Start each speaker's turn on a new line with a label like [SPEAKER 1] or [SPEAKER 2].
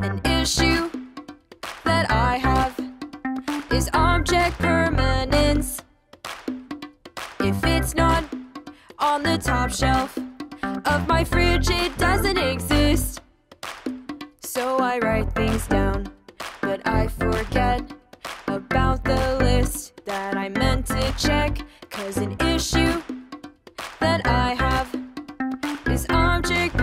[SPEAKER 1] An issue that I have is object permanence. If it's not on the top shelf of my fridge, it doesn't exist. So I write things down, but I forget about the list that I meant to check. Cause an issue that I have is object